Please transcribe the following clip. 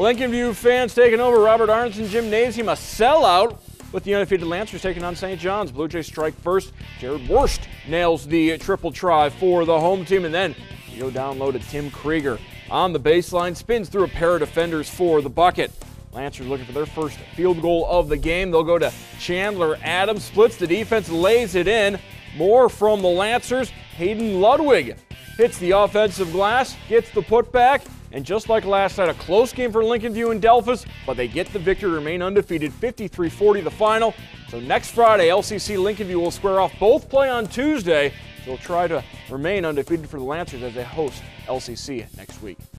Lincolnview fans taking over Robert Arnzen Gymnasium, a sellout with the undefeated Lancers taking on St. John's. Blue Jays strike first. Jared Worst nails the triple try for the home team, and then you go down low to Tim Krieger on the baseline, spins through a pair of defenders for the bucket. Lancers looking for their first field goal of the game. They'll go to Chandler Adams, splits the defense, lays it in. More from the Lancers. Hayden Ludwig hits the offensive glass, gets the putback, and just like last night, a close game for Lincolnview and Delphos, but they get the victory, remain undefeated, 53-40 the final. So next Friday, LCC Lincolnview will square off. Both play on Tuesday. They'll try to remain undefeated for the Lancers as they host LCC next week.